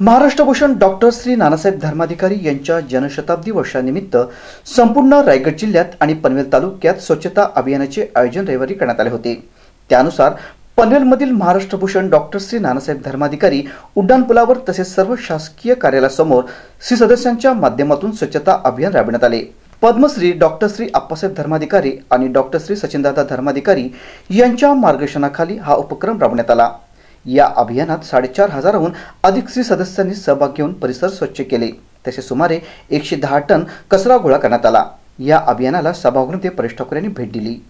Maharashtra Bhushan doctor Shri Nanasaheb Dharmadhikari यांच्या जनशताब्दी वर्षानिमित्त संपूर्ण रायगड जिल्ह्यात आणि पनवेल तालुक्यात स्वच्छता अभियानाचे आयोजन रविवारी करण्यात आले होते. त्यानुसार पनवेलमधील महाराष्ट्रभूषण डॉक्टर श्री नानासाहेब धर्माधिकारी उड्डाणपुलावर तसेच सर्व शासकीय कार्यालयासमोर श्री सदस्यांच्या माध्यमातून स्वच्छता अभियान राबविण्यात आले. पद्मश्री डॉक्टर श्री आप्पासाहेब धर्माधिकारी आणि डॉक्टर श्री सचिनदादा धर्माधिकारी यांच्या मार्गदर्शनाखाली हा उपक्रम राबवण्यात आला. या अभियानात साडेचार हजाराहून अधिक स्त्री सदस्यांनी सहभाग घेऊन परिसर स्वच्छ केले. तसे सुमारे एकशे दहा टन कचरा गोळा करण्यात आला. या अभियानाला सभागृह ते परेश ठाकूर यांनी भेट दिली.